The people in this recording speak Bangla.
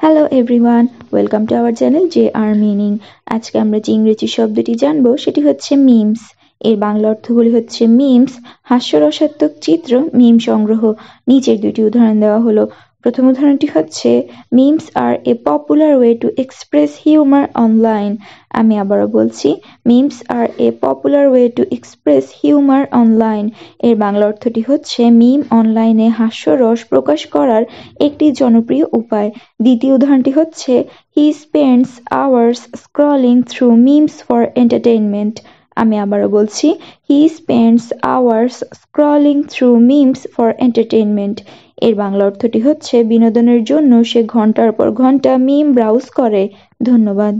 Hello everyone welcome to our channel J R meaning আজকে আমরা যে ইংরেজি শব্দটি জানব, সেটি হচ্ছে মিমস এর বাংলা অর্থগুলি হচ্ছে মিমস হাস্যরসাত্মক চিত্র মিম সংগ্রহ। নিচের দুটি উদাহরণ দেওয়া হলো। প্রথম উদাহরণটি হচ্ছে memes are a popular way to express humour online আমি আবারও বলছি memes are a popular way to express humour online এর বাংলা অর্থটি হচ্ছে মিম অনলাইনে হাস্যরস প্রকাশ করার একটি জনপ্রিয় উপায়। দ্বিতীয় উদাহরণটি হচ্ছে he spends hours scrolling through memes for entertainment আমি আবারও বলছি he spends hours scrolling through memes for entertainment এর বাংলা অর্থটি হচ্ছে বিনোদনের জন্য সে ঘণ্টার পর ঘণ্টা মিম ব্রাউজ করে। ধন্যবাদ।